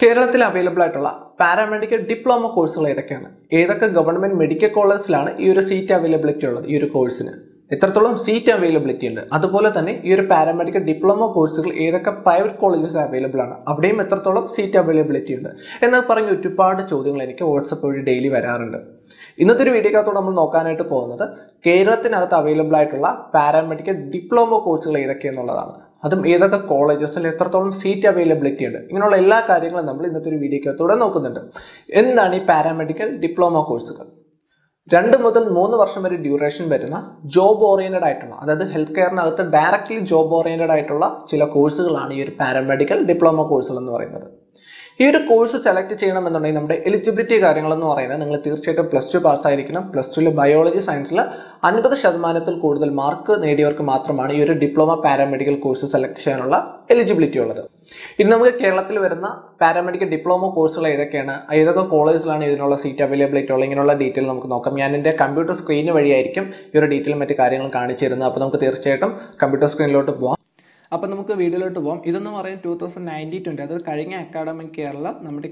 കേരളത്തിൽ അവൈലബിൾ ആയിട്ടുള്ള paramedical diploma കോഴ്സുകൾ ഏതൊക്കെയാണ്? ഏതൊക്കെ ഗവൺമെന്റ് മെഡിക്കൽ കോളേജിലാണ് ഈ ഒരു സീറ്റ് അവൈലബിലിറ്റി ഉള്ളത് ഈ ഒരു കോഴ്സിന് എത്രത്തോളം സീറ്റ് അവൈലബിലിറ്റി ഉണ്ട്? അതുപോലെ തന്നെ ഈ ഒരു പാരാമെഡിക്കൽ ഡിപ്ലോമ കോഴ്സുകൾ ഏതൊക്കെ പ്രൈവറ്റ് കോളേജസ് അവൈലബിൾ ആണ്? അവിടെയും എത്രത്തോളം സീറ്റ് അവൈലബിലിറ്റി ഉണ്ട്? എന്ന് പറഞ്ഞ് ഒരുപാട് ചോദ്യങ്ങൾ എനിക്ക് വാട്സപ്പ് വഴി ഡെയിലി വരാറുണ്ട്. ഇന്നത്തെ ഒരു വീഡിയോക്കകത്തോട് നമ്മൾ നോക്കാനായിട്ട് പോകുന്നത് കേരളത്തിനകത്ത് അവൈലബിൾ ആയിട്ടുള്ള പാരാമെഡിക്കൽ ഡിപ്ലോമ കോഴ്സുകൾ ഏതൊക്കെയെന്നുള്ളതാണ് അതും ഏതൊക്കെ കോളേജസിൽ എത്രത്തോളം സീറ്റ് അവൈലബിലിറ്റി ഉണ്ട്? ഇങ്ങനെയുള്ള എല്ലാ കാര്യങ്ങളും നമ്മൾ ഇന്നത്തെ ഒരു വീഡിയോക്കകത്തൂടെ നോക്കുന്നുണ്ട്. എന്താണ് ഈ പാരാമെഡിക്കൽ ഡിപ്ലോമ കോഴ്സുകൾ രണ്ട് മുതൽ മൂന്ന് വർഷം വരെ ഡ്യൂറേഷൻ വരുന്ന ജോബ് ഓറിയന്റഡ് ആയിട്ടുള്ള അതായത് ഹെൽത്ത് കെയറിനകത്ത് ഡയറക്റ്റ്ലി ജോബ് ഓറിയന്റഡ് ആയിട്ടുള്ള ചില കോഴ്സുകളാണ് ഈ ഒരു പാരാമെഡിക്കൽ ഡിപ്ലോമ കോഴ്സുകൾ എന്ന് പറയുന്നത്. ഈ ഒരു കോഴ്സ് സെലക്ട് ചെയ്യണമെന്നുണ്ടെങ്കിൽ നമ്മുടെ എലിജിബിലിറ്റി കാര്യങ്ങളെന്ന് പറയുന്നത് നിങ്ങൾ തീർച്ചയായിട്ടും പ്ലസ് ടു പാസ്സായിരിക്കണം പ്ലസ് ടുവിൽ ബയോളജി സയൻസിൽ അൻപത് ശതമാനത്തിൽ കൂടുതൽ മാർക്ക് നേടിയവർക്ക് മാത്രമാണ് ഈ ഒരു ഡിപ്ലോമ പാരാമെഡിക്കൽ കോഴ്സ് സെലക്ട് ചെയ്യാനുള്ള എലിജിബിലിറ്റി ഉള്ളത്. ഇനി നമുക്ക് കേരളത്തിൽ വരുന്ന പാരാമെഡിക്കൽ ഡിപ്ലോമ കോഴ്സുകൾ ഏതൊക്കെയാണ്? ഏതൊക്കെ കോളേജിലാണ് ഇതിനുള്ള സീറ്റ് അവൈലബിലിറ്റി ഉള്ളത്? ഇങ്ങനെയുള്ള ഡീറ്റെയിൽ നമുക്ക് നോക്കാം. ഞാൻ എന്റെ കമ്പ്യൂട്ടർ സ്ക്രീന് വഴിയായിരിക്കും ഈ ഒരു ഡീറ്റെയിൽ മറ്റു കാര്യങ്ങൾ കാണിച്ചിരുന്നത് അപ്പോൾ നമുക്ക് തീർച്ചയായിട്ടും കമ്പ്യൂട്ടർ സ്ക്രീനിലോട്ട് പോകാം അപ്പോൾ നമുക്ക് വീഡിയോയിലോട്ട് പോകാം ഇതെന്ന് പറയും ടൂ തൗസൻഡ് നയന്റി ട്വന്റി അത് കഴിഞ്ഞ അക്കാഡമിക് കേരള നമ്മുടെ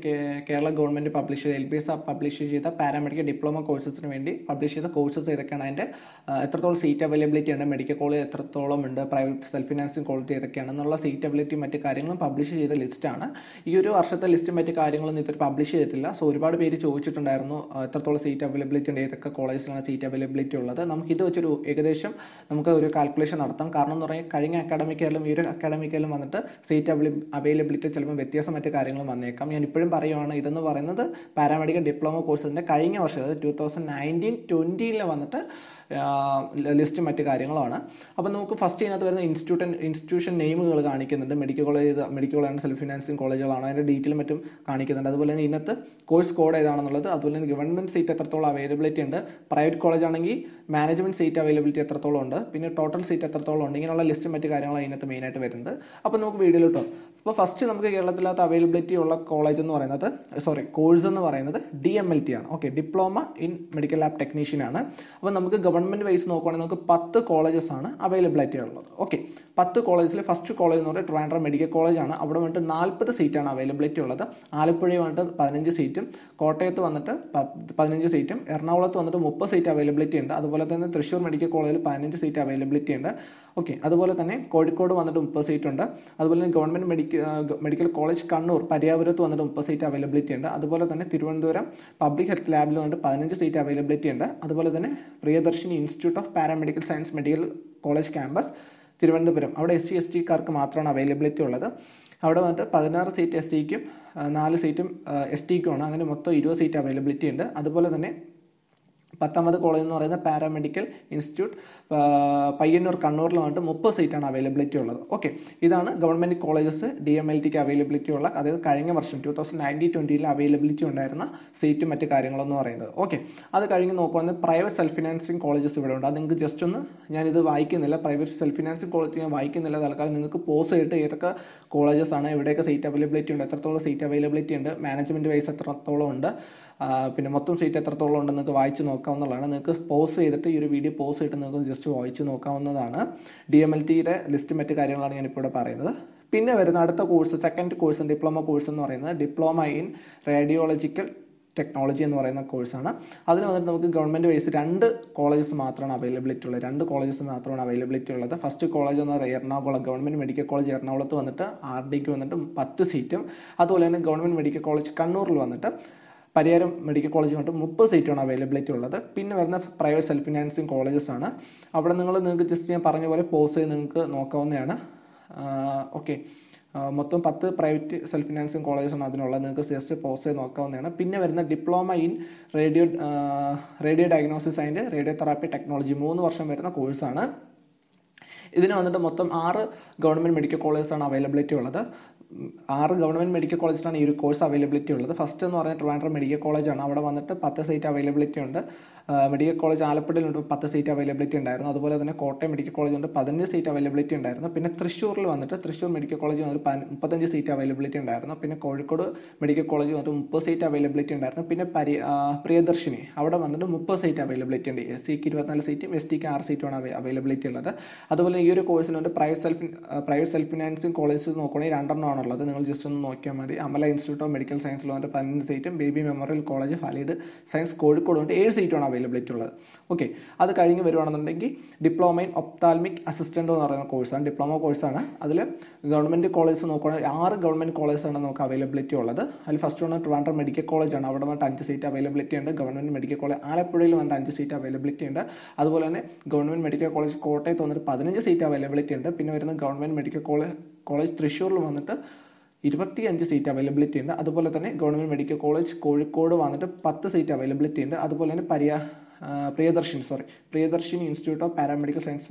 കേരള ഗവൺമെന്റ് പബ്ലിഷ് ചെയ്ത എൽ പി എസ് പബ്ലിഷ് ചെയ്ത പാരാമെഡിക്കൽ ഡിപ്ലോമ കോഴ്സസിന് വേണ്ടി പബ്ലിഷ് ചെയ്ത കോഴ്സസ് ഏതൊക്കെയാണ്? അതിന്റെ എത്രത്തോളം സീറ്റ് അവൈലബിലിറ്റി ഉണ്ട്? മെഡിക്കൽ കോളേജ് എത്രത്തോളം ഉണ്ട്? പ്രൈവറ്റ് സെൽഫ് ഫിനാൻസിങ് ക്വാളിറ്റി ഏതൊക്കെയാണെന്നുള്ള സീറ്റ് അവൈലബിലിറ്റി മറ്റ് കാര്യങ്ങളും പബ്ലിഷ് ചെയ്ത ലിസ്റ്റാണ് ഈ ഒരു വർഷത്തെ ലിസ്റ്റും മറ്റ് കാര്യങ്ങളൊന്നും ഇത്ര പബ്ലിഷ് ചെയ്തിട്ടില്ല. സോ ഒരുപാട് പേര് ചോദിച്ചിട്ടുണ്ടായിരുന്നു എത്രത്തോളം സീറ്റ് അവൈലബിലിറ്റി ഉണ്ട്? ഏതൊക്കെ കോളേജിലാണ് സീറ്റ് അവൈലബിലിറ്റി ഉള്ളത്? നമുക്ക് ഇത് വെച്ചൊരു ഏകദേശം നമുക്ക് ഒരു കാൽക്കുലേഷൻ നടത്താം. കാരണം എന്ന് പറഞ്ഞാൽ കഴിഞ്ഞ അക്കാഡമിക് ഈ ഒരു അക്കാഡമിക്കലും വന്നിട്ട് സീറ്റ് അവൈലബിലിറ്റി ചിലപ്പോൾ വ്യത്യാസം മറ്റു കാര്യങ്ങളും വന്നേക്കാം. ഞാൻ ഇപ്പോഴും പറയുവാണ് ഇതെന്ന് പറയുന്നത് പാരാമെഡിക്കൽ ഡിപ്ലോമ കോഴ്സിന്റെ കഴിഞ്ഞ വർഷം അതായത് ടു തൗസൻഡ് നയന്റീൻ ട്വന്റിയിൽ വന്നിട്ട് ലിസ്റ്റ് മറ്റു കാര്യങ്ങളുമാണ് അപ്പോൾ നമുക്ക് ഫസ്റ്റ് ഇതിനകത്ത് വരുന്ന ഇൻസ്റ്റിറ്റ്യൂട്ട് ഇൻസ്റ്റിറ്റ്യൂഷൻ നെയിമുകൾ കാണിക്കുന്നുണ്ട്. Medical college medical college self financing കോളേജുകളാണ് അതിന്റെ ഡീറ്റെയിൽ മറ്റും കാണിക്കുന്നുണ്ട്. അതുപോലെ തന്നെ ഇതിനകത്ത് കോഴ്സ് കോഡ് ഏതാണെന്നുള്ളത് അതുപോലെ തന്നെ ഗവൺമെന്റ് സീറ്റ് എത്രത്തോളം അവൈലബിലിറ്റി ഉണ്ട്. പ്രൈവറ്റ് കോളേജ് ആണെങ്കിൽ മാനേജ്മെന്റ് സീറ്റ് അവൈലബിലിറ്റി എത്രത്തോളം ഉണ്ട്. പിന്നെ ടോട്ടൽ സീറ്റ് എത്രത്തോളം ഉണ്ട്. ഇങ്ങനെയുള്ള ലിസ്റ്റും മറ്റു കാര്യങ്ങളാണ് ഇതിനകത്ത് മെയിനായിട്ട് വരുന്നത്. അപ്പോൾ നമുക്ക് വീഡിയോയിലോട്ടോ അപ്പോൾ ഫസ്റ്റ് നമുക്ക് കേരളത്തിനകത്ത് അവൈലബിലിറ്റി ഉള്ള കോളേജ് എന്ന് പറയുന്നത് സോറി കോഴ്സ് എന്ന് പറയുന്നത് ഡി എം എൽ ടി ആണ്. Okay diploma in medical lab technician ആണ്. അപ്പോൾ നമുക്ക് ഗവൺമെന്റ് വൈസ് നോക്കുവാണെങ്കിൽ നമുക്ക് പത്ത് കോളേജസ് ആണ് അവൈലബിലിറ്റി ഉള്ളത്. ഓക്കെ പത്ത് കോളേജിൽ ഫസ്റ്റ് കോളേജ് എന്ന് പറയുന്നത് ട്രാൻഡ്ര മെഡിക്കൽ കോളേജ് ആണ്. അവിടെ വന്നിട്ട് നാൽപ്പത് സീറ്റാണ് അവൈലബിലിറ്റി ഉള്ളത്. ആലപ്പുഴ വന്നിട്ട് പതിനഞ്ച് സീറ്റും കോട്ടയത്ത് വന്നിട്ട് പതിനഞ്ച് സീറ്റും എറണാകുളത്ത് വന്നിട്ട് മുപ്പത് സീറ്റ് അവൈലബിലിറ്റി ഉണ്ട്. അതുപോലെ തന്നെ തൃശ്ശൂർ മെഡിക്കൽ കോളേജിൽ പതിനഞ്ച് സീറ്റ് അവൈലബിലിറ്റി ഉണ്ട്. ഓക്കെ അതുപോലെ തന്നെ കോഴിക്കോട് വന്നിട്ട് മുപ്പത് സീറ്റ് ഉണ്ട്. അതുപോലെ തന്നെ government medical medical college Kannur പര്യാപുരത്ത് വന്നിട്ട് മുപ്പത് സീറ്റ് അവൈലബിലിറ്റി ഉണ്ട്. അതുപോലെ തന്നെ തിരുവനന്തപുരം പബ്ലിക് ഹെൽത്ത് ലാബിൽ വന്നിട്ട് പതിനഞ്ച് സീറ്റ് അവൈലബിലിറ്റി ഉണ്ട്. അതുപോലെ തന്നെ Priyadarshini institute of paramedical science medical college campus Thiruvananthapuram. അവിടെ എസ് സി എസ് ടിക്കാർക്ക് മാത്രമാണ് അവൈലബിലിറ്റി ഉള്ളത്. അവിടെ വന്നിട്ട് പതിനാറ് സീറ്റ് എസ് സിക്കും നാല് സീറ്റും എസ് ടിക്കുമാണ് അങ്ങനെ മൊത്തം ഇരുപത് സീറ്റ് അവൈലബിലിറ്റി ഉണ്ട്. അതുപോലെ തന്നെ പത്താമത് കോളേജ് എന്ന് പറയുന്ന പാരാമെഡിക്കൽ ഇൻസ്റ്റിറ്റ്യൂട്ട് പയ്യന്നൂർ കണ്ണൂരിൽ വന്നിട്ട് മുപ്പത് സീറ്റാണ് അവൈലബിലിറ്റി ഉള്ളത്. ഓക്കെ ഇതാണ് government colleges D M L tick availability ഉള്ള അതായത് കഴിഞ്ഞ വർഷം ടു തൗസൻഡ് നയന്റീൻ ട്വന്റിയിൽ അവൈലബിലിറ്റി ഉണ്ടായിരുന്ന സീറ്റും മറ്റ് കാര്യങ്ങളെന്ന് പറയുന്നത്. ഓക്കെ അത് കഴിഞ്ഞ് നോക്കുവാണെങ്കിൽ പ്രൈവറ്റ് സെൽഫ് ഫിനാൻസിങ് കോളേജസ് ഇവിടെ ഉണ്ട്. അത് നിങ്ങൾക്ക് ജസ്റ്റ് ഒന്ന് ഞാനിത് വായിക്കുന്നില്ല. പ്രൈവറ്റ് സെൽഫ് ഫിനാൻസിങ് കോളേജ് ഞാൻ വായിക്കുന്നില്ല. തൽക്കാലം നിങ്ങൾക്ക് പോസ് ചെയ്തിട്ട് ഏതൊക്കെ കോളേജസ് ആണ് എവിടെയൊക്കെ സീറ്റ് അവൈലബിലിറ്റി ഉണ്ട് എത്രത്തോളം സീറ്റ് അവൈലബിലിറ്റി ഉണ്ട് മാനേജ്മെന്റ് വൈസ് എത്രത്തോളം ഉണ്ട് പിന്നെ മൊത്തം സീറ്റ് എത്രത്തോളം ഉണ്ടെന്ന് നിങ്ങൾക്ക് വായിച്ച് നോക്കാവുന്നതാണ്. നിങ്ങൾക്ക് പോസ് ചെയ്തിട്ട് ഈ ഒരു വീഡിയോ പോസ് ചെയ്തിട്ട് നിങ്ങൾക്ക് ജസ്റ്റ് വായിച്ച് നോക്കാവുന്നതാണ്. ഡി എം എൽ ടിയുടെ ലിസ്റ്റ് മറ്റ് കാര്യങ്ങളാണ് ഞാനിപ്പോൾ ഇവിടെ പറയുന്നത്. പിന്നെ വരുന്ന അടുത്ത course second course diploma course എന്ന് പറയുന്നത് ഡിപ്ലോമ ഇൻ റേഡിയോളജിക്കൽ ടെക്നോളജി എന്ന് പറയുന്ന കോഴ്സാണ് അതിന് വന്നിട്ട് നമുക്ക് ഗവൺമെന്റ് വൈസ് രണ്ട് കോളേജസ് മാത്രമാണ് അവൈലബിലിറ്റി ഉള്ളത്. രണ്ട് കോളേജസ് മാത്രമാണ് അവൈലബിലിറ്റി ഉള്ളത്. ഫസ്റ്റ് കോളേജ് എന്ന് പറയുന്നത് എറണാകുളം ഗവൺമെന്റ് മെഡിക്കൽ കോളേജ് എറണാകുളത്ത് വന്നിട്ട് ആർ ഡിക്ക് വന്നിട്ട് പത്ത് സീറ്റും അതുപോലെ തന്നെ ഗവൺമെന്റ് മെഡിക്കൽ കോളേജ് കണ്ണൂരിൽ വന്നിട്ട് പരിയാരം മെഡിക്കൽ കോളേജ് മറ്റും മുപ്പത് സീറ്റാണ് അവൈലബിലിറ്റി ഉള്ളത്. പിന്നെ വരുന്ന പ്രൈവറ്റ് സെൽഫ് ഫിനാൻസിങ് കോളേജസ് ആണ്. അവിടെ നിങ്ങൾ നിങ്ങൾക്ക് ജസ്റ്റ് ഞാൻ പറഞ്ഞ പോലെ പോസ് ചെയ്ത് നിങ്ങൾക്ക് നോക്കാവുന്നതാണ്. ഓക്കെ മൊത്തം പത്ത് പ്രൈവറ്റ് സെൽഫ് ഫിനാൻസിങ് കോളേജസ് ആണ് അതിനുള്ളത് നിങ്ങൾക്ക് ജസ്റ്റ് പോസ് ചെയ്ത് നോക്കാവുന്നതാണ്. പിന്നെ വരുന്ന diploma in radio radio diagnosis and radiotherapy technology മൂന്ന് വർഷം വരുന്ന കോഴ്സാണ് ഇതിന് വന്നിട്ട് മൊത്തം ആറ് ഗവൺമെന്റ് മെഡിക്കൽ കോളേജസാണ് അവൈലബിലിറ്റി ഉള്ളത്. ആറ് ഗവൺമെന്റ് മെഡിക്കൽ കോളേജിലാണ് ഈ ഒരു കോഴ്സ് അവൈലബിലിറ്റി ഉള്ളത്. ഫസ്റ്റ് എന്ന് പറഞ്ഞാൽ ട്രിവാൻഡ്രം മെഡിക്കൽ കോളേജാണ്. അവിടെ വന്നിട്ട് പത്ത് സീറ്റ് അവൈലബിലിറ്റി ഉണ്ട്. മെഡിക്കൽ കോളേജ് ആലപ്പുഴയിലുണ്ട് പത്ത് സീറ്റ് അവൈലബിലിറ്റി ഉണ്ടായിരുന്നു. അതുപോലെ തന്നെ കോട്ടയം മെഡിക്കൽ കോളേജ് ഉണ്ട് പതിനഞ്ച് സീറ്റ് അവൈലബിലിറ്റി ഉണ്ടായിരുന്നു. പിന്നെ തൃശ്ശൂരിൽ വന്നിട്ട് തൃശ്ശൂർ മെഡിക്കൽ കോളേജ് വന്നിട്ട് മുപ്പത്തഞ്ച് സീറ്റ് അവൈലബിലിറ്റി ഉണ്ടായിരുന്നു. പിന്നെ കോഴിക്കോട് മെഡിക്കൽ കോളേജ് വന്നിട്ട് മുപ്പത് സീറ്റ് അവൈലബിലിറ്റി ഉണ്ടായിരുന്നു. പിന്നെ പരി പ്രിയദർശിനി അവിടെ വന്നിട്ട് മുപ്പത് സീറ്റ് അവൈലബിലിറ്റി ഉണ്ട്. എസ് സിക്ക് ഇരുപത്തിനാല് സീറ്റും എസ് ടിക്ക് ആറ് സീറ്റുമാണ് അവൈലബിലിറ്റി ഉള്ളത്. അതുപോലെ ഈ ഒരു കോഴ്സിന് വേണ്ടി private self private self financing colleges നോക്കുകയാണെങ്കിൽ രണ്ടെണ്ണമാണ് ഉള്ളത്. നിങ്ങൾ ജസ്റ്റ് ഒന്ന് നോക്കിയാൽ മതി. അമല ഇൻസ്റ്റിറ്റ്യൂട്ട് ഓഫ് മെഡിക്കൽ സയൻസിൽ വന്നിട്ട് പതിനഞ്ച് സീറ്റും Baby Memorial College allied science Kozhikode വന്നിട്ട് ഏഴ് സീറ്റാണ് അവൈലബിലിറ്റി ഉള്ളത്. ഓക്കെ അത് കഴിഞ്ഞ് വരുവാണെന്നുണ്ടെങ്കിൽ ഡിപ്ലോമ ഇൻ ഒപ്താൽമിക് അസിസ്റ്റന്റ് എന്ന് പറയുന്ന കോഴ്സാണ് ഡിപ്ലോമ കോഴ്സാണ് അതിൽ ഗവൺമെന്റ് കോളേജ് നോക്കുകയാണെങ്കിൽ ആറ് ഗവൺമെന്റ് കോളേജാണ് നമുക്ക് അവൈലബിലിറ്റി ഉള്ളത്. അതിൽ ഫസ്റ്റ് വന്ന് ട്രിവാൻഡ്രം മെഡിക്കൽ കോളേജാണ് അവിടെ വന്നിട്ട് അഞ്ച് സീറ്റ് അവൈലബിലിറ്റി ഉണ്ട്. ഗവൺമെന്റ് മെഡിക്കൽ കോളേജ് ആലപ്പുഴയിൽ വന്നിട്ട് അഞ്ച് സീറ്റ് അവൈലബിലിറ്റി ഉണ്ട്. അതുപോലെ തന്നെ ഗവൺമെന്റ് മെഡിക്കൽ കോളേജ് കോട്ടയത്ത് വന്നിട്ട് പതിനഞ്ച് സീറ്റ് അവൈലബിലിറ്റി ഉണ്ട്. പിന്നെ വരുന്ന ഗവൺമെന്റ് മെഡിക്കൽ കോളേജ് കോളേജ് തൃശ്ശൂരിൽ വന്നിട്ട് ഇരുപത്തി അഞ്ച് സീറ്റ് അവൈലബിലിറ്റി ഉണ്ട്. അതുപോലെ തന്നെ ഗവൺമെന്റ് മെഡിക്കൽ കോളേജ് കോഴിക്കോട് വന്നിട്ട് പത്ത് സീറ്റ് അവൈലബിലിറ്റി ഉണ്ട്. അതുപോലെ തന്നെ പരിയാ പ്രിയദർശിൻ sorry Priyadarshini institute of paramedical science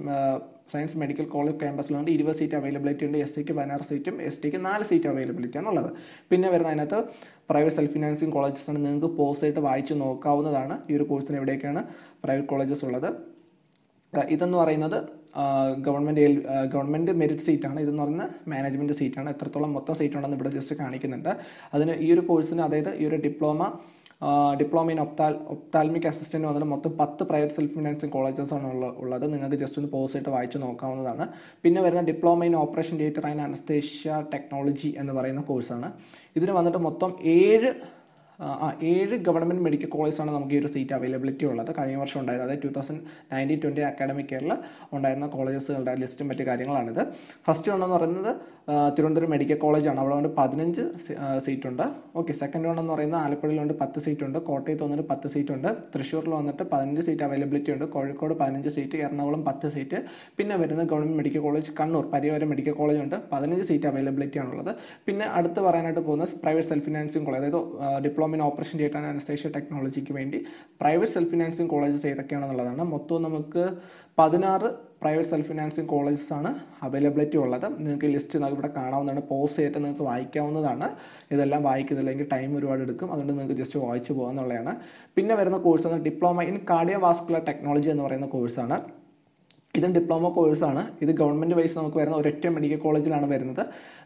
science medical college ക്യാമ്പസിൽ വന്നിട്ട് ഇരുപത് സീറ്റ് അവൈലബിലിറ്റി ഉണ്ട്. എസ് സിക്ക് പതിനാറ് സീറ്റും എസ് ടിക്ക് നാല് സീറ്റ് അവൈലബിലിറ്റി ആണ് ഉള്ളത്. പിന്നെ വരുന്ന അതിനകത്ത് പ്രൈവറ്റ് സെൽഫ് ഫിനാൻസിങ് കോളേജസ് ആണ് നിങ്ങൾക്ക് പോസ്റ്റ് ആയിട്ട് വായിച്ച് നോക്കാവുന്നതാണ്. ഈ ഒരു കോഴ്സിന് എവിടെയൊക്കെയാണ് പ്രൈവറ്റ് കോളേജസ് ഉള്ളത്. ഇതെന്ന് പറയുന്നത് ഗവൺമെന്റ് ഗവൺമെന്റ് മെറിറ്റ് സീറ്റാണ് ഇതെന്ന് പറഞ്ഞ മാനേജ്മെന്റ് സീറ്റാണ് എത്രത്തോളം മൊത്തം സീറ്റ് ഉണ്ടെന്ന് ഇവിടെ ജസ്റ്റ് കാണിക്കുന്നുണ്ട്. അതിന് ഈ ഒരു കോഴ്സിന് അതായത് ഈ ഒരു diploma diploma in ophthal ophthalmic assistant വന്നിട്ട് മൊത്തം പത്ത് പ്രൈവറ്റ് സെൽഫ് ഫിനാൻസിങ് കോളേജസാണ് ഉള്ളത്. നിങ്ങൾക്ക് ജസ്റ്റ് ഒന്ന് പോസ് ആയിട്ട് വായിച്ച് നോക്കാവുന്നതാണ്. പിന്നെ വരുന്ന diploma in operation theatre and anaesthesia technology എന്ന് പറയുന്ന കോഴ്സാണ് ഇതിന് വന്നിട്ട് മൊത്തം ഏഴ് ഏഴ് ഗവൺമെന്റ് മെഡിക്കൽ കോളേജാണ് നമുക്ക് ഈ ഒരു സീറ്റ് അവൈലബിലിറ്റി ഉള്ളത്. കഴിഞ്ഞ വർഷം ഉണ്ടായത് അതായത് two thousand nineteen twenty academic ഇയറിൽ ഉണ്ടായിരുന്ന കോളേജസുകളുടെ ലിസ്റ്റും മറ്റു കാര്യങ്ങളാണിത്. ഫസ്റ്റ് വൺ എന്ന് പറയുന്നത് തിരുവനന്തപുരം മെഡിക്കൽ കോളേജാണ്. അവിടെ വന്നിട്ട് പതിനഞ്ച് സീറ്റുണ്ട്. ഓക്കെ സെക്കൻഡ് റൗണ്ട് എന്ന് പറയുന്നത് ആലപ്പുഴയിൽ വന്നിട്ട് പത്ത് സീറ്റുണ്ട്. കോട്ടയത്ത് വന്നിട്ട് പത്ത് സീറ്റുണ്ട്. തൃശ്ശൂരിൽ വന്നിട്ട് പതിനഞ്ച് സീറ്റ് അവൈലബിലിറ്റി ഉണ്ട്. കോഴിക്കോട് പതിനഞ്ച് സീറ്റ് എറണാകുളം പത്ത് സീറ്റ്. പിന്നെ വരുന്ന government medical college Kannur Pariyaram medical college ഉണ്ട് പതിനഞ്ച് സീറ്റ് അവൈലബിലിറ്റി ആണുള്ളത്. പിന്നെ അടുത്ത് പറയാനായിട്ട് പോകുന്ന പ്രൈവറ്റ് സെൽഫ് ഫിനാൻസിങ് കോളേജ് അതായത് diploma in operation and anaesthesia ടെക്നോളജിക്ക് വേണ്ടി പ്രൈവറ്റ് സെൽഫ് ഫിനാൻസിങ് കോളേജസ് ഏതൊക്കെയാണെന്നുള്ളതാണ്. മൊത്തം നമുക്ക് പതിനാറ് പ്രൈവറ്റ് സെൽഫ് ഫിനാൻസിങ് കോളേജസ് ആണ് അവൈലബിലിറ്റി ഉള്ളത്. നിങ്ങൾക്ക് ലിസ്റ്റ് ഇവിടെ കാണാവുന്നതാണ്. പോസ്റ്റ് ചെയ്തിട്ട് നിങ്ങൾക്ക് വായിക്കാവുന്നതാണ്. ഇതെല്ലാം വായിക്കുന്നില്ലെങ്കിൽ ടൈം ഒരുപാട് എടുക്കും. അതുകൊണ്ട് നിങ്ങൾക്ക് ജസ്റ്റ് വായിച്ചു പോകാന്നുള്ളതാണ് പിന്നെ വരുന്ന course diploma in cardiovascular technology എന്ന് പറയുന്ന കോഴ്സാണ്. ഇതും ഡിപ്ലോമ കോഴ്സാണ്. ഇത് ഗവൺമെന്റ് വൈസ് നമുക്ക് വരുന്ന ഒരൊറ്റ മെഡിക്കൽ കോളേജിലാണ് വരുന്നത്.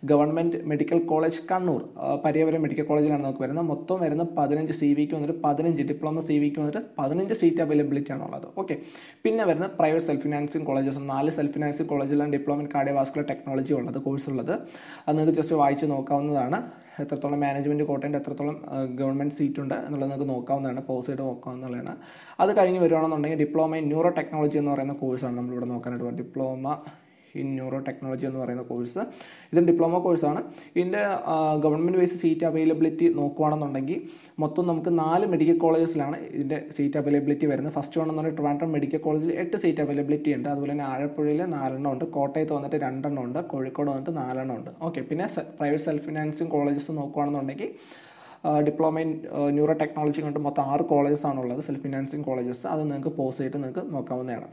ഗവൺമെന്റ് മെഡിക്കൽ കോളേജ് കണ്ണൂർ ആ, മെഡിക്കൽ കോളേജിലാണ് നമുക്ക് വരുന്നത്. മൊത്തം വരുന്ന പതിനഞ്ച് സി വിക്ക് വന്നിട്ട് പതിനഞ്ച് ഡിപ്ലോമ സി വിക്ക് വന്നിട്ട് പതിനഞ്ച് സീറ്റ് അവൈലബിലിറ്റി ആണുള്ളത്. ഓക്കെ പിന്നെ വരുന്ന പ്രൈവറ്റ് സെൽഫ് ഫിനാൻസിങ് കോളേജസ് നാല് സെൽഫ് ഫിനാൻസിങ് കോളേജിലാണ് ഡിപ്ലോമ ഇൻ കാർഡിയോവാസ്കുലർ ടെക്നോളജി ഉള്ളത് കോഴ്സ് ഉള്ളത്. അത് നിങ്ങൾക്ക് ജസ്റ്റ് വായിച്ച് നോക്കാവുന്നതാണ്. എത്രത്തോളം മാനേജ്മെന്റ് കോട്ടയുണ്ട് എത്രത്തോളം ഗവൺമെന്റ് സീറ്റ് ഉണ്ട് എന്നുള്ളത് നിങ്ങൾക്ക് നോക്കാവുന്നതാണ് പോസ് ചെയ്ത് നോക്കാവുന്നതാണ്. അത് കഴിഞ്ഞ് വരുവാണെന്നുണ്ടെങ്കിൽ ഡിപ്ലോമ ഇൻ ന്യൂറോ ടെക്നോളജി എന്ന് പറയുന്ന കോഴ്സാണ് നമ്മളിവിടെ നോക്കാനായിട്ട് ഡിപ്ലോമ ഇൻ ന്യൂറോ ടെക്നോളജി എന്ന് പറയുന്ന കോഴ്സ്. ഇത് ഡിപ്ലോമ കോഴ്സാണ്. ഇതിന്റെ ഗവൺമെന്റ് വൈസ് സീറ്റ് അവൈലബിലിറ്റി നോക്കുകയാണെന്നുണ്ടെങ്കിൽ മൊത്തം നമുക്ക് നാല് മെഡിക്കൽ കോളേജസിലാണ് ഇതിന്റെ സീറ്റ് അവൈലബിലിറ്റി വരുന്നത്. ഫസ്റ്റ് വൺ എന്ന് പറഞ്ഞാൽ ട്രിവാൻഡ്രം മെഡിക്കൽ കോളേജിൽ എട്ട് സീറ്റ് അവൈലബിലിറ്റി ഉണ്ട്. അതുപോലെ തന്നെ ആലപ്പുഴയിൽ നാലെണ്ണം ഉണ്ട്. കോട്ടയത്ത് വന്നിട്ട് രണ്ടെണ്ണം ഉണ്ട്. കോഴിക്കോട് വന്നിട്ട് നാലെണ്ണം ഉണ്ട്. ഓക്കെ പിന്നെ പ്രൈവറ്റ് സെൽഫ് ഫിനാൻസിങ് കോളേജസ് നോക്കുകയാണെന്നുണ്ടെങ്കിൽ ഡിപ്ലോമ ഇൻ ന്യൂറോ ടെക്നോളജി കൊണ്ട് മൊത്തം ആറ് കോളേജസ് ആണുള്ളത് സെൽഫ് ഫിനാൻസിങ് കോളേജസ്. അത് നിങ്ങൾക്ക് പോസ്റ്റ് ചെയ്തിട്ട് നിങ്ങൾക്ക് നോക്കാവുന്നതാണ്.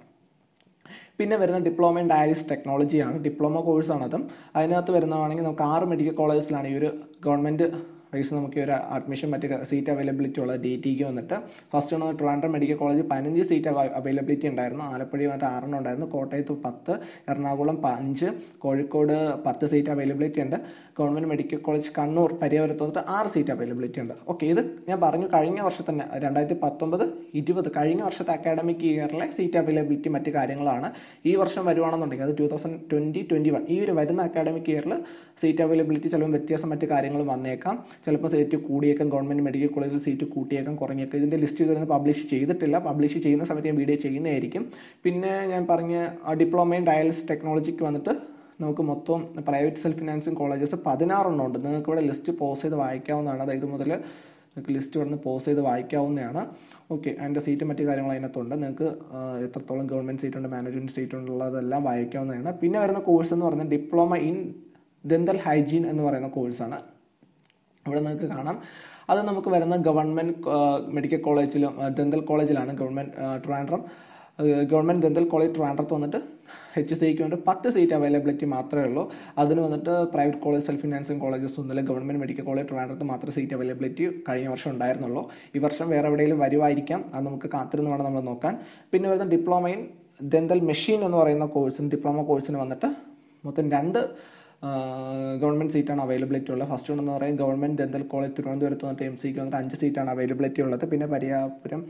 പിന്നെ വരുന്ന ഡിപ്ലോമ ഇൻ ഡയാലിസ് ടെക്നോളജിയാണ് ഡിപ്ലോമ കോഴ്സാണ് അതും. അതിനകത്ത് വരുന്നതാണെങ്കിൽ നമുക്ക് ആറ് മെഡിക്കൽ കോളേജസിലാണ് ഈ ഒരു ഗവൺമെന്റ് വൈസ് നമുക്ക് ഒരു അഡ്മിഷൻ മറ്റ് സീറ്റ് അവൈലബിലിറ്റി ഉള്ള ഡി ടിക്ക് വന്നിട്ട് ഫസ്റ്റ് വന്നത് ട്രിവാൻഡ്രം മെഡിക്കൽ കോളേജ് പതിനഞ്ച് സീറ്റ് അവൈലബിലിറ്റി ഉണ്ടായിരുന്നു. ആലപ്പുഴ വന്നിട്ട് ആറെണ്ണം ഉണ്ടായിരുന്നു. കോട്ടയത്ത് പത്ത് എറണാകുളം അഞ്ച് കോഴിക്കോട് പത്ത് സീറ്റ് അവൈലബിലിറ്റി ഉണ്ട്. ഗവൺമെന്റ് മെഡിക്കൽ കോളേജ് കണ്ണൂർ പരിയാപുരത്ത് ആറ് സീറ്റ് അവൈലബിലിറ്റി ഉണ്ട്. ഓക്കെ ഇത് ഞാൻ പറഞ്ഞു കഴിഞ്ഞ വർഷം തന്നെ രണ്ടായിരത്തി പത്തൊമ്പത് ഇരുപത് കഴിഞ്ഞ വർഷത്തെ അക്കാഡമിക് ഇയറിലെ സീറ്റ് അവൈലബിലിറ്റി മറ്റ് കാര്യങ്ങളാണ്. ഈ വർഷം വരുവാണെന്നുണ്ടെങ്കിൽ അത് two thousand twenty twenty one ഈ ഒരു വരുന്ന അക്കാഡമിക് ഇയറിൽ സീറ്റ് അവൈലബിലിറ്റി ചിലപ്പോൾ വ്യത്യാസം മറ്റ് കാര്യങ്ങൾ വന്നേക്കാം. ചിലപ്പോൾ സീറ്റ് കൂടിയേക്കാം ഗവൺമെന്റ് മെഡിക്കൽ കോളേജിൽ സീറ്റ് കൂട്ടിയേക്കാം കുറഞ്ഞേക്കാം. ഇതിന്റെ ലിസ്റ്റ് ഇതുവരെ പബ്ലിഷ് ചെയ്തിട്ടില്ല. പബ്ലിഷ് ചെയ്യുന്ന സമയത്ത് ഞാൻ വീഡിയോ ചെയ്യുന്നതായിരിക്കും. പിന്നെ ഞാൻ പറഞ്ഞ ഡിപ്ലോമ ഇൻ ഡയാലിസിസ് ടെക്നോളജിക്ക് വന്നിട്ട് നമുക്ക് മൊത്തം പ്രൈവറ്റ് സെൽഫ് ഫിനാൻസിങ് കോളേജസ് പതിനാറെണ്ണം ഉണ്ട്. നിങ്ങൾക്ക് ഇവിടെ ലിസ്റ്റ് പോസ് ചെയ്ത് വായിക്കാവുന്നതാണ്. അതായത് മുതൽ നിങ്ങൾക്ക് ലിസ്റ്റ് ഇവിടെ നിന്ന് പോസ് ചെയ്ത് വായിക്കാവുന്നതാണ്. ഓക്കെ അതിന്റെ സീറ്റ് മറ്റു കാര്യങ്ങൾ അതിനകത്തുണ്ട്. നിങ്ങൾക്ക് എത്രത്തോളം ഗവൺമെന്റ് സീറ്റുണ്ട് മാനേജ്മെന്റ് സീറ്റ് ഉള്ളതെല്ലാം വായിക്കാവുന്നതാണ്. പിന്നെ വരുന്ന കോഴ്സ് എന്ന് പറയുന്നത് ഡിപ്ലോമ ഇൻ ദന്തൽ ഹൈജീൻ എന്ന് പറയുന്ന കോഴ്സാണ് ഇവിടെ നിങ്ങൾക്ക് കാണാം. അത് നമുക്ക് വരുന്ന ഗവൺമെന്റ് മെഡിക്കൽ കോളേജിലും ദന്തൽ കോളേജിലാണ് government Trivandrum government dental college ട്രാൻഡ്രത്ത് വന്നിട്ട് എച്ച് സിക്ക് വേണ്ടി പത്ത് സീറ്റ് അവൈലബിലിറ്റി മാത്രമേ ഉള്ളൂ. അതിന് വന്നിട്ട് private college self financing colleges ഒന്നുമില്ല. ഗവൺമെന്റ് മെഡിക്കൽ കോളേജ് ട്രിവാൻഡ്രത്ത് മാത്രമേ സീറ്റ് അവൈലബിലിറ്റി കഴിഞ്ഞ വർഷം ഉണ്ടായിരുന്നുള്ളൂ. ഈ വർഷം വേറെ എവിടെയെങ്കിലും വരുമായിരിക്കാം അത് നമുക്ക് കാത്തിരുന്ന് വേണം നമ്മൾ നോക്കാൻ. പിന്നെ വരുന്ന ഡിപ്ലോമ ഇൻ ദന്തൽ മെഷീൻ എന്ന് പറയുന്ന കോഴ്സിന് ഡിപ്ലോമ കോഴ്സിന് വന്നിട്ട് മൊത്തം രണ്ട് ഗവൺമെന്റ് സീറ്റാണ് അവൈലബിലിറ്റി ഉള്ളത്. ഫസ്റ്റ് വൺ എന്ന് പറയുന്നത് ഗവൺമെന്റ് ദന്തൽ കോളേജ് തിരുവനന്തപുരത്ത് വന്നിട്ട് എം സിക്ക് വന്നിട്ട് അഞ്ച് സീറ്റാണ് അവൈലബിലിറ്റി ഉള്ളത്. പിന്നെ പരിയാപുരം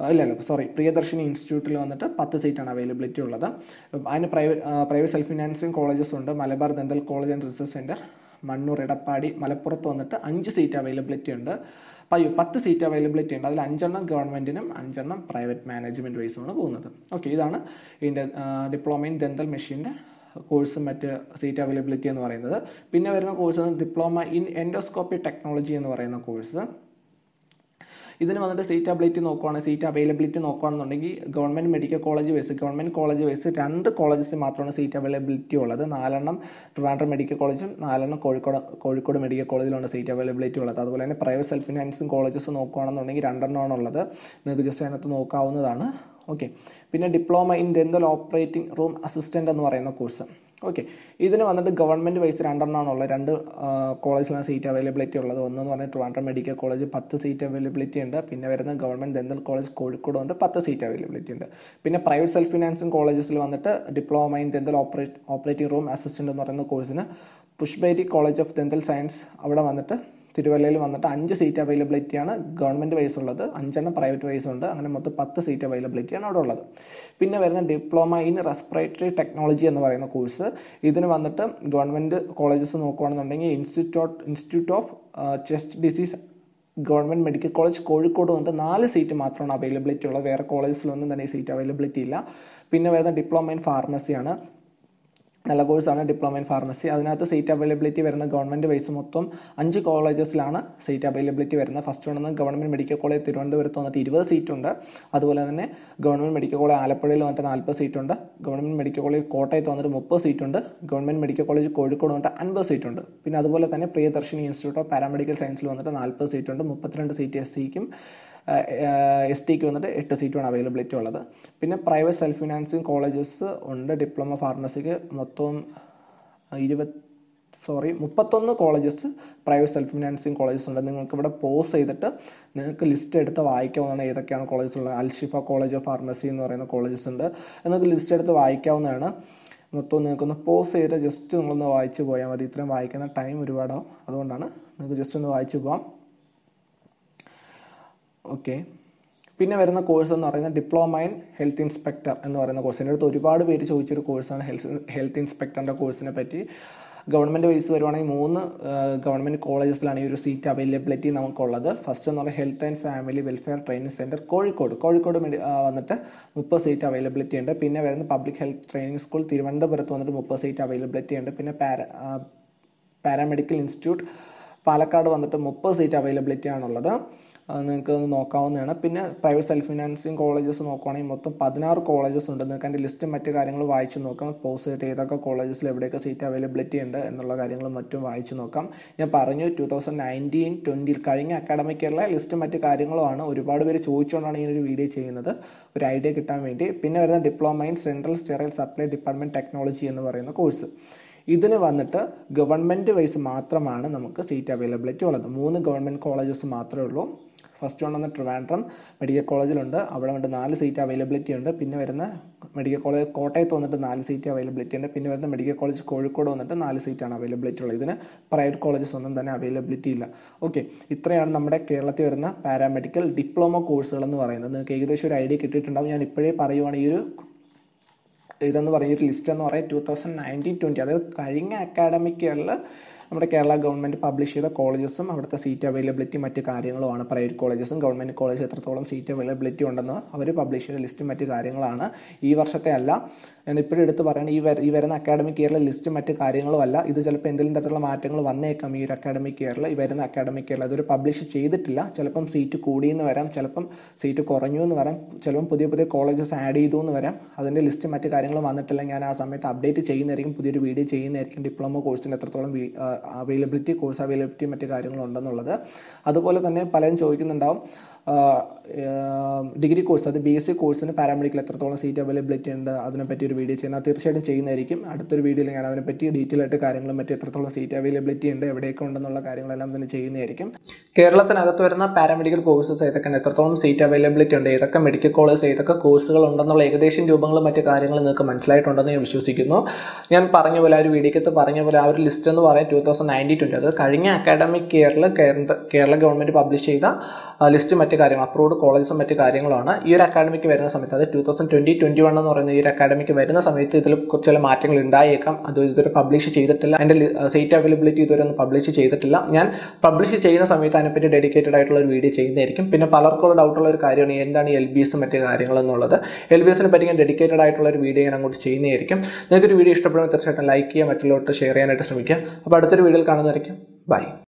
ഇല്ല സോറി പ്രിയദർശിനി ഇൻസ്റ്റിറ്റ്യൂട്ടിൽ വന്നിട്ട് പത്ത് സീറ്റാണ് അവൈലബിലിറ്റി ഉള്ളത്. അതിന് private private self financing colleges ഉണ്ട്. Malabar dental college and research centre Mannur Edappadi മലപ്പുറത്ത് വന്നിട്ട് അഞ്ച് സീറ്റ് അവൈലബിലിറ്റി ഉണ്ട്. അയ്യോ പത്ത് സീറ്റ് അവൈലബിലിറ്റി ഉണ്ട്. അതിൽ അഞ്ചെണ്ണം ഗവൺമെന്റിനും അഞ്ചെണ്ണം പ്രൈവറ്റ് മാനേജ്മെന്റ് വൈസുമാണ് പോകുന്നത്. ഓക്കെ ഇതാണ് ഇതിന്റെ ഡിപ്ലോമ ഇൻ ദന്തൽ മെഷീന്റെ കോഴ്സും മറ്റ് സീറ്റ് അവൈലബിലിറ്റി എന്ന് പറയുന്നത്. പിന്നെ വരുന്ന course diploma in endoscopy technology എന്ന് പറയുന്ന കോഴ്സ് ഇതിന് വന്നിട്ട് സീറ്റ് അബിലിറ്റി നോക്കുവാണെങ്കിൽ സീറ്റ് അവൈലബിലിറ്റി നോക്കുകയാണെന്നുണ്ടെങ്കിൽ government medical college wise government college wise രണ്ട് കോളേജസിൽ മാത്രമാണ് സീറ്റ് അവൈലബിലിറ്റി ഉള്ളത്. നാലെണ്ണം ട്രിവാൻഡ്രം മെഡിക്കൽ കോളേജും നാലെണ്ണം കോഴിക്കോട് കോഴിക്കോട് മെഡിക്കൽ കോളേജിലാണ് സീറ്റ് അവൈലബിലിറ്റി ഉള്ളത്. അതുപോലെ തന്നെ പ്രൈവറ്റ് സെൽഫ് ഫിനാൻസിങ് കോളേജസ് നോക്കുകയാണെന്നുണ്ടെങ്കിൽ രണ്ടെണ്ണമാണ് ഉള്ളത്. നിങ്ങൾക്ക് ജസ്റ്റ് അതിനകത്ത് നോക്കാവുന്നതാണ്. ഓക്കെ പിന്നെ diploma in dental operating room assistant എന്ന് പറയുന്ന കോഴ്സ് ഓക്കെ ഇതിന് വന്നിട്ട് ഗവൺമെന്റ് വൈസ് രണ്ടെണ്ണമാണ് ഉള്ളത് രണ്ട് കോളേജിലാണ് സീറ്റ് അവൈലബിലിറ്റി ഉള്ളത്. ഒന്നെന്ന് പറഞ്ഞാൽ ട്രിവാൻഡ്രം മെഡിക്കൽ കോളേജ് പത്ത് സീറ്റ് അവൈലബിലിറ്റി ഉണ്ട്. പിന്നെ വരുന്ന ഗവൺമെന്റ് ദന്തൽ കോളേജ് കോഴിക്കോട് ഉണ്ട്. പത്ത് സീറ്റ് അവൈലബിലിറ്റി ഉണ്ട്. പിന്നെ പ്രൈവറ്റ് സെൽഫ് ഫിനാൻസിങ് കോളേജസിൽ വന്നിട്ട് diploma in dental operate operating room assistant എന്ന് പറയുന്ന കോഴ്സിന് Pushpagiri college of dental science അവിടെ വന്നിട്ട് തിരുവല്ലയിൽ വന്നിട്ട് അഞ്ച് സീറ്റ് അവൈലബിലിറ്റിയാണ് ഗവൺമെന്റ് വൈസ് ഉള്ളത്. അഞ്ചെണ്ണം പ്രൈവറ്റ് വൈസ് ഉണ്ട്. അങ്ങനെ മൊത്തം പത്ത് സീറ്റ് അവൈലബിലിറ്റിയാണ് അവിടെ ഉള്ളത്. പിന്നെ വരുന്ന ഡിപ്ലോമ ഇൻ റെസ്പിറേറ്ററി ടെക്നോളജി എന്ന് പറയുന്ന കോഴ്സ് ഇതിന് വന്നിട്ട് ഗവൺമെന്റ് കോളേജസ് നോക്കുകയാണെന്നുണ്ടെങ്കിൽ institute institute of chest disease government medical college Kozhikode വന്നിട്ട് നാല് സീറ്റ് മാത്രമാണ് അവൈലബിലിറ്റി ഉള്ളത്. വേറെ കോളേജിലൊന്നും തന്നെ സീറ്റ് അവൈലബിലിറ്റി ഇല്ല. പിന്നെ വരുന്ന ഡിപ്ലോമ ഇൻ ഫാർമസിയാണ് നല്ല കോഴ്സാണ് ഡിപ്ലോമ ഇൻ ഫാർമസി അതിനകത്ത് സീറ്റ് അവൈലബിലിറ്റി വരുന്ന ഗവൺമെന്റ് വൈസ് മൊത്തം അഞ്ച് കോളേജസിലാണ് സീറ്റ് അവൈലബിലിറ്റി വരുന്നത്. ഫസ്റ്റ് വന്നത് ഗവൺമെന്റ് മെഡിക്കൽ കോളേജ് തിരുവനന്തപുരത്ത് വന്നിട്ട് ഇരുപത് സീറ്റുണ്ട് അതുപോലെ തന്നെ ഗവൺമെന്റ് മെഡിക്കൽ കോളേജ് ആലപ്പുഴയിൽ വന്നിട്ട് നാൽപ്പത് സീറ്റുണ്ട് ഗവൺമെന്റ് മെഡിക്കൽ കോളേജ് കോട്ടയത്ത് വന്നിട്ട് മുപ്പത് സീറ്റുണ്ട് ഗവൺമെന്റ് മെഡിക്കൽ കോളേജ് കോഴിക്കോട് വന്നിട്ട് അൻപത് സീറ്റുണ്ട് പിന്നെ അതുപോലെ തന്നെ പ്രിയദർശിനി ഇൻസ്റ്റിറ്റ്യൂട്ട് ഓഫ് പാരാമെഡിക്കൽ സയൻസിൽ വന്നിട്ട് നാൽപ്പത് സീറ്റുണ്ട് മുപ്പത്തിരണ്ട് സീറ്റ് എസ് സിക്കും എസ് ടിക്ക് വന്നിട്ട് എട്ട് സീറ്റുമാണ് അവൈലബിലിറ്റി ഉള്ളത്. പിന്നെ പ്രൈവറ്റ് സെൽഫ് ഫിനാൻസിങ് കോളേജസ് ഉണ്ട് ഡിപ്ലോമ ഫാർമസിക്ക് മൊത്തം ഇരുപത് സോറി മുപ്പത്തൊന്ന് colleges private self financing colleges ഉണ്ട്. നിങ്ങൾക്ക് ഇവിടെ പോസ് ചെയ്തിട്ട് നിങ്ങൾക്ക് ലിസ്റ്റ് എടുത്ത് വായിക്കാവുന്നതാണ് ഏതൊക്കെയാണ് കോളേജസ് ഉള്ളത്. അൽഷിഫ കോളേജ് ഓഫ് ഫാർമസി എന്ന് പറയുന്ന കോളേജസ് ഉണ്ട്. നിങ്ങൾക്ക് ലിസ്റ്റ് എടുത്ത് വായിക്കാവുന്നതാണ്. മൊത്തം നിങ്ങൾക്കൊന്ന് പോസ് ചെയ്തിട്ട് ജസ്റ്റ് നിങ്ങളൊന്ന് വായിച്ചു പോയാൽ മതി. ഇത്രയും വായിക്കുന്ന ടൈം ഒരുപാടാവും. അതുകൊണ്ടാണ് നിങ്ങൾക്ക് ജസ്റ്റ് ഒന്ന് വായിച്ചു പോകാം ഓക്കെ പിന്നെ വരുന്ന കോഴ്സ് എന്ന് പറയുന്നത് ഡിപ്ലോമ ഇൻ ഹെൽത്ത് ഇൻസ്പെക്ടർ എന്ന് പറയുന്ന കോഴ്സ് എന്റെ അടുത്ത് ഒരുപാട് പേര് ചോദിച്ചൊരു കോഴ്സാണ് ഹെൽത്ത് ഹെൽത്ത് ഇൻസ്പെക്ടറിന്റെ കോഴ്സിനെ പറ്റി. ഗവൺമെന്റ് വൈസ് വരുവാണെങ്കിൽ മൂന്ന് ഗവൺമെന്റ് കോളേജസിലാണ് ഈ ഒരു സീറ്റ് അവൈലബിലിറ്റി നമുക്കുള്ളത്. ഫസ്റ്റ് എന്ന് പറഞ്ഞാൽ health and family welfare training centre Kozhikode. Kozhikode വന്നിട്ട് മുപ്പത് സീറ്റ് അവൈലബിലിറ്റി ഉണ്ട്. പിന്നെ വരുന്ന പബ്ലിക് ഹെൽത്ത് ട്രെയിനിങ് സ്കൂൾ തിരുവനന്തപുരത്ത് വന്നിട്ട് മുപ്പത് സീറ്റ് അവൈലബിലിറ്റി ഉണ്ട്. പിന്നെ പാര പാരാമെഡിക്കൽ ഇൻസ്റ്റിറ്റ്യൂട്ട് പാലക്കാട് വന്നിട്ട് മുപ്പത് സീറ്റ് അവൈലബിലിറ്റി ആണുള്ളത്. നിങ്ങൾക്ക് നോക്കാവുന്നതാണ്. പിന്നെ പ്രൈവറ്റ് സെൽഫ് ഫിനാൻസിങ് കോളേജസ് നോക്കുവാണെങ്കിൽ മൊത്തം പതിനാറ് കോളേജസ് ഉണ്ട്. നിങ്ങൾക്ക് അതിന്റെ ലിസ്റ്റും മറ്റു കാര്യങ്ങൾ വായിച്ചു നോക്കാം. പോസ്റ്റ് ചെയ്തിട്ട് ഏതൊക്കെ കോളേജസിൽ എവിടെയൊക്കെ സീറ്റ് അവൈലബിലിറ്റി ഉണ്ട് എന്നുള്ള കാര്യങ്ങളും മറ്റും വായിച്ചു നോക്കാം. ഞാൻ പറഞ്ഞു ടു തൗസൻഡ് നയന്റീൻ ട്വന്റിയിൽ കഴിഞ്ഞ അക്കാഡമിക് ഇയറിലെ ലിസ്റ്റും മറ്റു കാര്യങ്ങളുമാണ് ഒരുപാട് പേര് ചോദിച്ചുകൊണ്ടാണ് ഈ ഒരു വീഡിയോ ചെയ്യുന്നത്. ഒരു ഐഡിയ കിട്ടാൻ വേണ്ടി. പിന്നെ വരുന്ന diploma in central sterile supply department technology എന്ന് പറയുന്ന കോഴ്സ് ഇതിന് വന്നിട്ട് ഗവൺമെന്റ് വൈസ് മാത്രമാണ് നമുക്ക് സീറ്റ് അവൈലബിലിറ്റി ഉള്ളത്. മൂന്ന് ഗവൺമെന്റ് കോളേജസ് മാത്രമേ ഉള്ളൂ. ഫസ്റ്റ് വൺ വന്ന് ട്രിവാൻഡ്രം മെഡിക്കൽ കോളേജിലുണ്ട്. അവിടെ വന്നിട്ട് നാല് സീറ്റ് അവൈലബിലിറ്റി ഉണ്ട്. പിന്നെ വരുന്ന മെഡിക്കൽ കോളേജ് കോട്ടയത്ത് വന്നിട്ട് നാല് സീറ്റ് അവൈലബിലിറ്റി ഉണ്ട്. പിന്നെ വരുന്ന മെഡിക്കൽ കോളേജ് കോഴിക്കോട് വന്നിട്ട് നാല് സീറ്റാണ് അവൈലബിലിറ്റി ഉള്ളത്. ഇതിന് പ്രൈവറ്റ് കോളേജസ് ഒന്നും തന്നെ അവൈലബിലിറ്റി ഇല്ല. ഓക്കെ ഇത്രയാണ് നമ്മുടെ കേരളത്തിൽ വരുന്ന പാരാമെഡിക്കൽ ഡിപ്ലോമ കോഴ്സുകൾ എന്ന് പറയുന്നത്. നിങ്ങൾക്ക് ഏകദേശം ഒരു ഐഡിയ കിട്ടിയിട്ടുണ്ടാവും. ഞാൻ ഇപ്പോഴേ പറയുവാണ് ഈ ഒരു ഇതെന്ന് പറയുന്ന ഒരു ലിസ്റ്റ് എന്ന് പറയുന്നത് ടു തൗസൻഡ് നയന്റീൻ ട്വന്റി അതായത് കഴിഞ്ഞ അക്കാഡമിക് ഇയറിൽ നമ്മുടെ കേരള ഗവൺമെന്റ് പബ്ലിഷ് ചെയ്ത കോളേജസും അവിടുത്തെ സീറ്റ് അവൈലബിലിറ്റി മറ്റ് കാര്യങ്ങളുമാണ്. പ്രൈവറ്റ് കോളേജസും ഗവൺമെന്റ് കോളേജ് എത്രത്തോളം സീറ്റ് അവൈലബിലിറ്റി ഉണ്ടെന്ന് അവർ പബ്ലിഷ് ചെയ്ത ലിസ്റ്റ് മറ്റ് കാര്യങ്ങളാണ്. ഈ വർഷത്തെ അല്ല. ഞാൻ ഇപ്പോഴും എടുത്ത് പറയണം ഈ ഈ വരുന്ന അക്കാഡമിക് ഇയറിലെ ലിസ്റ്റ് മറ്റ് കാര്യങ്ങളും അല്ല. ഇത് ചിലപ്പോൾ എന്തെങ്കിലും തരത്തിലുള്ള മാറ്റങ്ങൾ വന്നേക്കാം ഈ ഒരു അക്കാഡമിക് ഇയറിൽ ഈ വരുന്ന അക്കാഡമിക് ഇയറിൽ അതൊരു പബ്ലിഷ് ചെയ്തിട്ടില്ല. ചിലപ്പം സീറ്റ് കൂടിയെന്ന് വരാം ചിലപ്പം സീറ്റ് കുറഞ്ഞു എന്ന് വരാം ചിലപ്പം പുതിയ പുതിയ കോളേജസ് ആഡ് ചെയ്തു എന്ന് വരാം. അതിന്റെ ലിസ്റ്റും മറ്റ് കാര്യങ്ങളും വന്നിട്ടില്ല. ഞാൻ ആ സമയത്ത് അപ്ഡേറ്റ് ചെയ്യുന്നതായിരിക്കും പുതിയൊരു വീഡിയോ ചെയ്യുന്നതായിരിക്കും ഡിപ്ലോമ കോഴ്സിന് എത്രത്തോളം അവൈലബിലിറ്റി കോഴ്സ് അവൈലബിലിറ്റി മറ്റു കാര്യങ്ങളുണ്ടെന്നുള്ളത്. അതുപോലെ തന്നെ പലരും ചോദിക്കുന്നുണ്ടാവും ഡിഗ്രി കോഴ്സ് അത് ബി എസ് സി കോഴ്സിന് പാരാമെഡിക്കൽ എത്രത്തോളം സീറ്റ് അവൈലബിലിറ്റി ഉണ്ട് അതിനെപ്പറ്റി ഒരു വീഡിയോ ചെയ്യുന്നത് തീർച്ചയായിട്ടും ചെയ്യുന്നതായിരിക്കും. അടുത്തൊരു വീഡിയോയിൽ ഞാൻ അതിനെപ്പറ്റി ഡീറ്റെയിൽ ആയിട്ട് കാര്യങ്ങളും മറ്റും എത്രത്തോളം സീറ്റ് അവൈലബിലിറ്റി ഉണ്ട് എവിടെയൊക്കെ ഉണ്ടെന്നുള്ള കാര്യങ്ങളെല്ലാം തന്നെ ചെയ്യുന്നതായിരിക്കും. കേരളത്തിനകത്ത് വരുന്ന പാരാമെഡിക്കൽ കോഴ്സസ് ഏതൊക്കെയാണ്? എത്രത്തോളം സീറ്റ് അവൈലബിലിറ്റി ഉണ്ട്? ഏതൊക്കെ മെഡിക്കൽ കോളേജ് ഏതൊക്കെ കോഴ്സുകൾ ഉണ്ടെന്നുള്ള ഏകദേശം രൂപങ്ങളും മറ്റു കാര്യങ്ങളും നിങ്ങൾക്ക് മനസ്സിലായിട്ടുണ്ടെന്ന് ഞാൻ വിശ്വസിക്കുന്നു. ഞാൻ പറഞ്ഞ പോലെ ആ ഒരു വീഡിയോക്കത്ത് പറഞ്ഞ പോലെ ആ ഒരു ലിസ്റ്റ് എന്ന് പറയാൻ ടൂ തൗസൻഡ് നയന്റി ട്വന്റി അത് കഴിഞ്ഞ അക്കാഡമിക് ഇയറിൽ കേരള കേരള ഗവൺമെന്റ് പബ്ലിഷ് ചെയ്ത ലിസ്റ്റ് മറ്റു കാര്യങ്ങൾ അപ്രൂവ്ഡ് കോളേജസും മറ്റു കാര്യങ്ങളാണ് ഈ ഒരു അക്കാഡമിക്ക് വരുന്ന സമയത്ത് അത് two thousand twenty twenty one എന്ന് പറയുന്ന ഈ ഒരു അക്കാഡമിക്ക് വരുന്ന സമയത്ത് ഇതിൽ ചില മാറ്റങ്ങൾ ഉണ്ടായേക്കാം. അത് ഇതുവരെ പബ്ലിഷ് ചെയ്തിട്ടില്ല. എന്റെ സീറ്റ് അവൈലബിലിറ്റി ഇതുവരെ ഒന്നും പബ്ലിഷ് ചെയ്തിട്ടില്ല. ഞാൻ പബ്ലിഷ് ചെയ്യുന്ന സമയത്ത് അതിനെപ്പറ്റി ഡെഡിക്കേറ്റഡ് ആയിട്ടുള്ള ഒരു വീഡിയോ ചെയ്യുന്നതായിരിക്കും. പിന്നെ പലർക്കുള്ള ഡൗട്ടുള്ള ഒരു കാര്യമാണ് എന്താണ് എൽ ബി എസും മറ്റു കാര്യങ്ങളെന്നുള്ളത് എൽ ബി എസിനെ പറ്റി ഞാൻ ഡെഡിക്കേറ്റഡ് ആയിട്ടുള്ള ഒരു വീഡിയോ ഞാൻ അങ്ങോട്ട് ചെയ്യുന്നതായിരിക്കും. നിങ്ങൾക്ക് ഒരു വീഡിയോ ഇഷ്ടപ്പെടുമ്പോൾ തീർച്ചയായിട്ടും ലൈക്ക് ചെയ്യുക മറ്റുള്ളവർക്ക് ഷെയർ ചെയ്യാനായിട്ട് ശ്രമിക്കുക. അപ്പോൾ അടുത്തൊരു വീഡിയോയിൽ കാണുന്നതായിരിക്കും. ബൈ